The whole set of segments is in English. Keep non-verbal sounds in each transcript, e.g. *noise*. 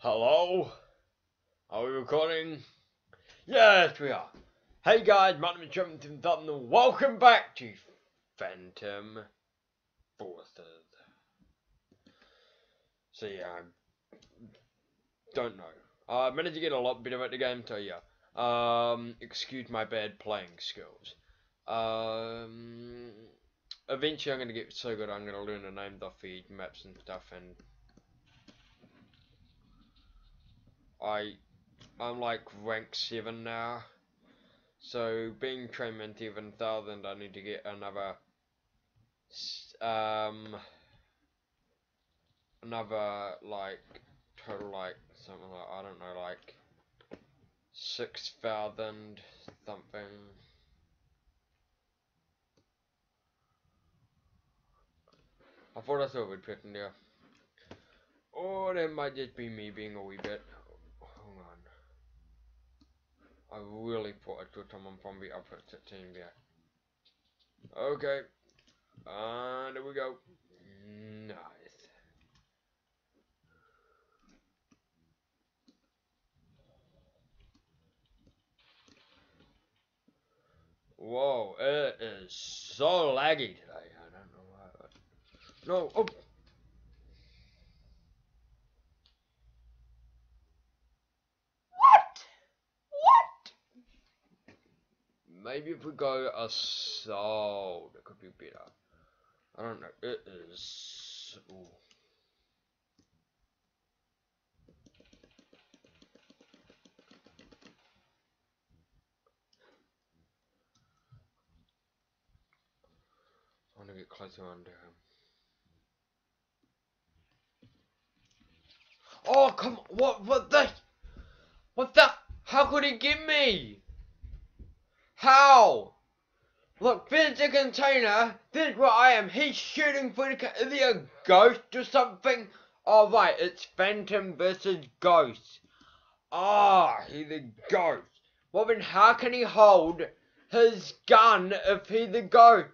Hello? Are we recording? Yes, we are. Hey guys, my name is Jonathan Dutton and welcome back to Phantom Forces. So yeah, I don't know. I managed to get a lot better at the game, so yeah. Um, excuse my bad playing skills. Um, eventually I'm gonna get so good I'm gonna learn the names off the maps and stuff and I I'm like rank seven now. So being Trainman seven thousand I need to get another um another like total like something like I don't know like six thousand something I thought I saw a in there. Or that might just be me being a wee bit. On. I really thought I saw someone from the opposite team there. Okay. And there we go. Nice. Whoa, it is so laggy today. I don't know why. No, oh. What? What? Maybe if we go assault, it could be better. I don't know. It is. Ooh. I want to get closer under him. Oh come! What? What the? What the? How could he get me? How? Look, there's a container. There's where I am. He's shooting for the. Is he a ghost or something? Oh right, it's Phantom versus Ghost. Ah, he's a ghost. Well then, how can he hold his gun if he's a ghost?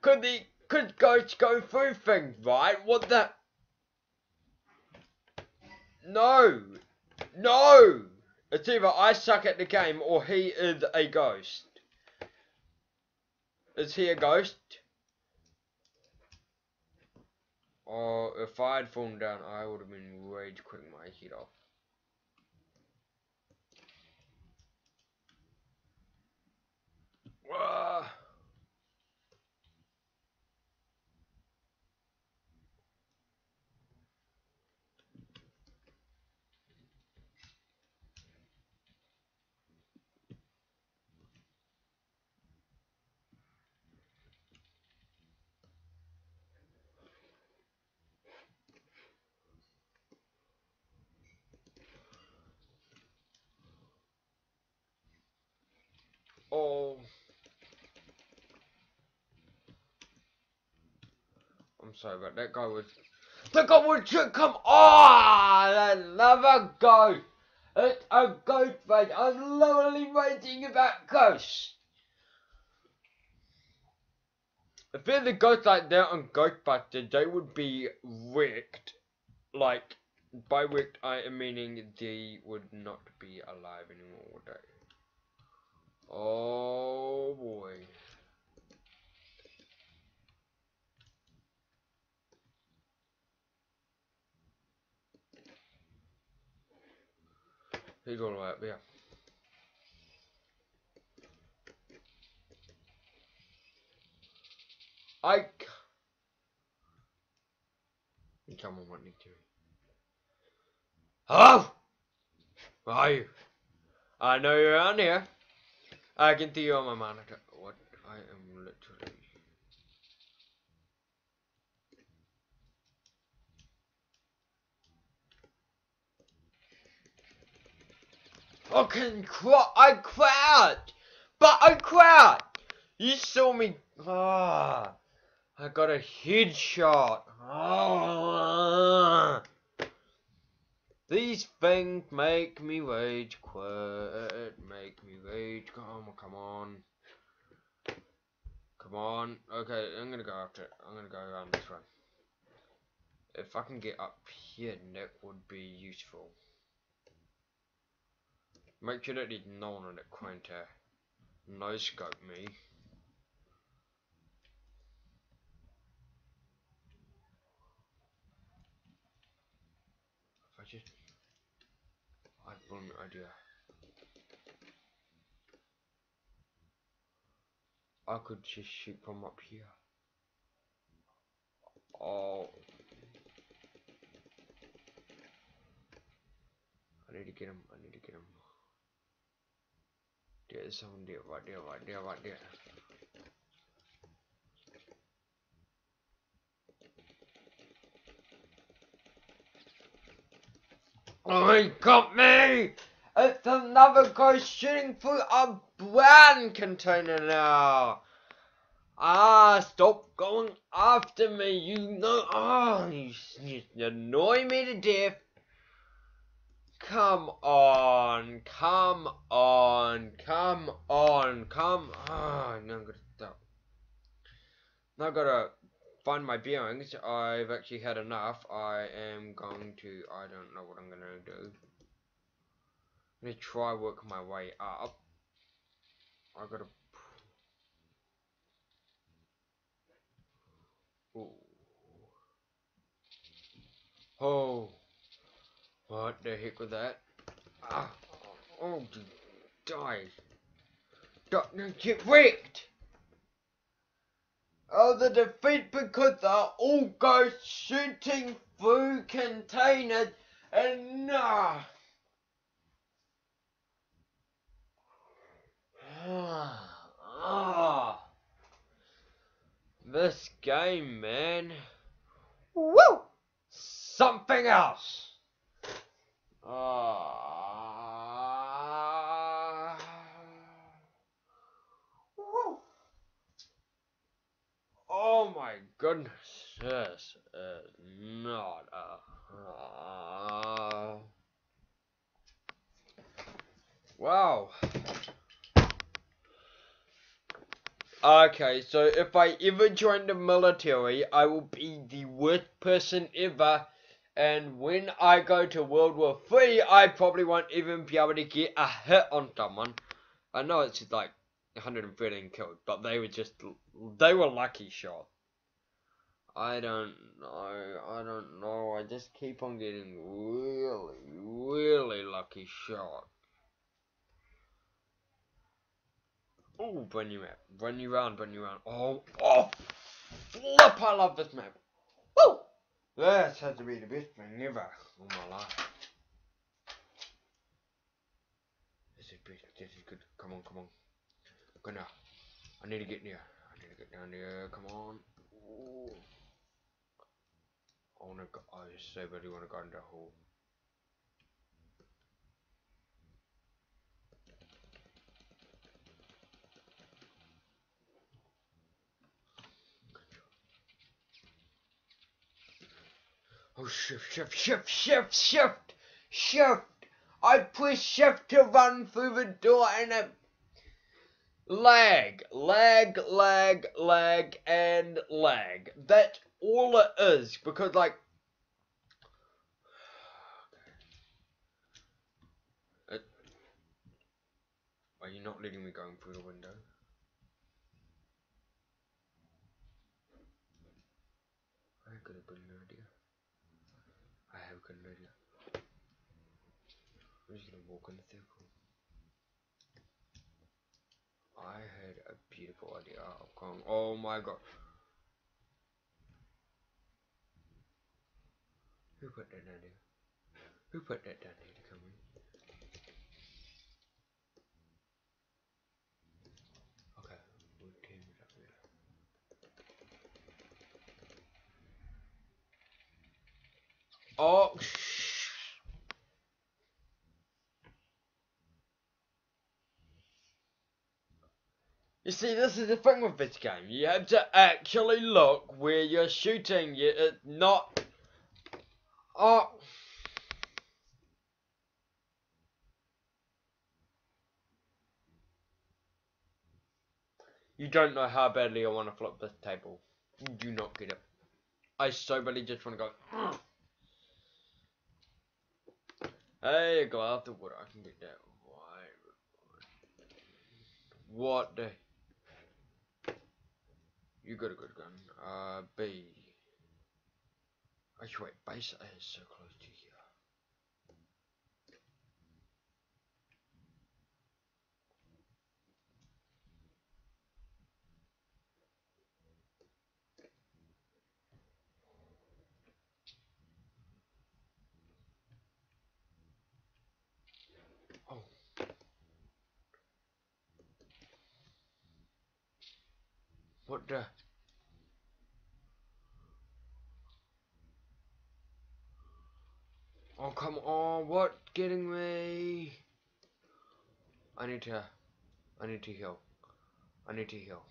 Could the could ghosts go through things, right? What the? No, no. It's either I suck at the game or he is a ghost. Is he a ghost? Or if I had fallen down, I would have been rage quitting my head off. Wah. Oh. I'm sorry, but that guy was. That guy would come. Ah, oh, another ghost. It's a ghost fight. I'm literally writing about ghosts. If there's a ghost like that on Ghostbusters, they would be wrecked. Like, by wrecked, I am meaning they would not be alive anymore, would they? Oh boy. He's all up there. I. On, what need to? Hello? Where are you? I know you're on here. I can see you on my monitor. What? I am literally. Can cry. I crouched, but I crouched. You saw me. Ah, I got a headshot. Ah. These things make me rage quit. Make me rage. Come on, come on. Come on. Okay, I'm gonna go after it. I'm gonna go around this one. If I can get up here, that would be useful. Make sure that there's no one on that crane to no scope me. If I just I idea. I could just shoot from up here. Oh. I need to get him. I need to get him. There's someone there, right there, right there, right there. Oh, he got me! It's another guy shooting through a brand container now. Ah, stop going after me. You know, oh, you, you annoy me to death. Come on, come on, come on, come on. Now I'm gonna stop. Now I gotta find my bearings. I've actually had enough. I am going to, I don't know what I'm gonna do. I'm gonna try work my way up. I gotta. Ooh. Oh. What the heck was that? Ah. Oh, die. Don't get wrecked! Oh, the defeat because they're all go shooting through containers and nah. *sighs* Ah, this game, man. Woo! Something else. Ah. Woo! Oh my goodness, this is not a. Uh, wow. Okay, so if I ever join the military, I will be the worst person ever. And when I go to World War Three, I probably won't even be able to get a hit on someone. I know it's like 113 killed, but they were just they were lucky shot. I don't know. I don't know. I just keep on getting really, really lucky shot. Oh, brand new map. Brand new round, brand new round. Oh, oh! Flip, I love this map. Woo! This has to be the best thing ever in my life. This is best. This is good. Come on, come on. Go now. I need to get near. I need to get down there. Come on. Ooh. I wanna. I so badly wanna go the hole. Oh, shift, shift, shift, shift, shift, shift. I push shift to run through the door and it lag, lag, lag, lag, and lag. That's all it is because like. Are you not letting me go through the window? I could have been an idea. I have got an idea. I'm just gonna walk in the circle. I had a beautiful idea of going. Oh my god. Who put that down there? Who put that down there to come in? Okay, we'll team it up there. Oh. You see, this is the thing with this game. You have to actually look where you're shooting. It's uh, not. Oh. You don't know how badly I want to flip this table. You do not get it. I so badly just want to go. Hey, go out the wood. I can get that. What the? You got a good gun. Uh, B. Actually, wait, base is so close to here. What the? Oh, come on, what? Getting me? I need to, I need to heal. I need to heal.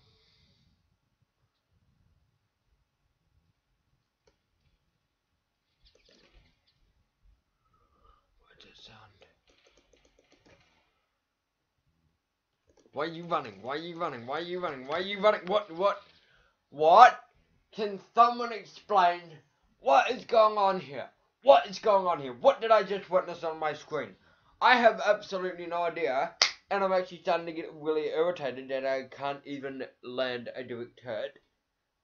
What's that sound? Why are you running? Why are you running? Why are you running? Why are you running? What? What? What? Can someone explain what is going on here? What is going on here? What did I just witness on my screen? I have absolutely no idea, and I'm actually starting to get really irritated that I can't even land a direct hit.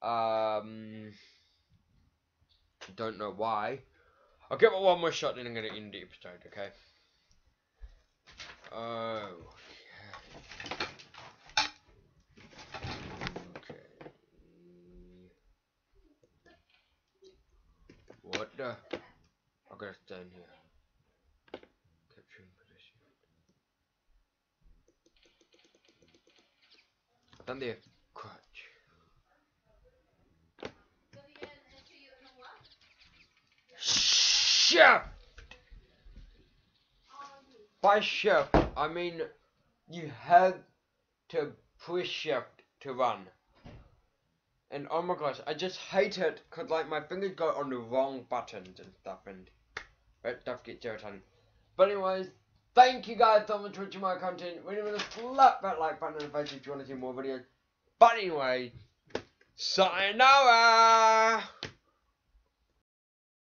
Um, don't know why. I'll give it one more shot, then I'm gonna end the episode. Okay. Oh. Okay. What the? I gotta stand here. Capturing position. Stand there. Crouch. Shift! By shift, I mean you have to push shift to run. And oh my gosh, I just hate it because like my fingers go on the wrong buttons and stuff and that stuff gets irritating. But anyways, thank you guys so much for watching my content. Remember to slap that like button in the face if you want to see more videos. But anyway, sayonara!